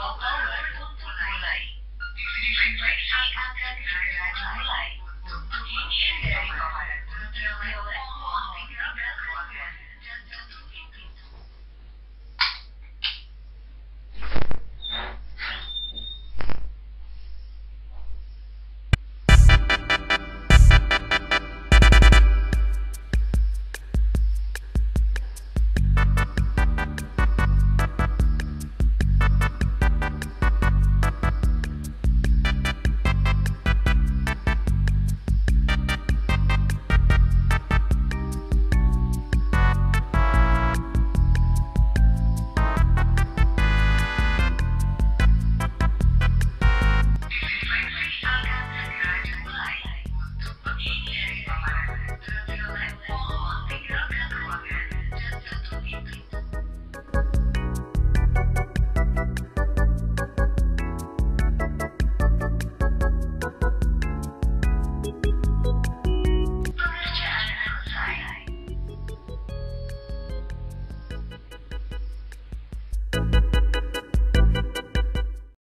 Bapak mulai. Baik akan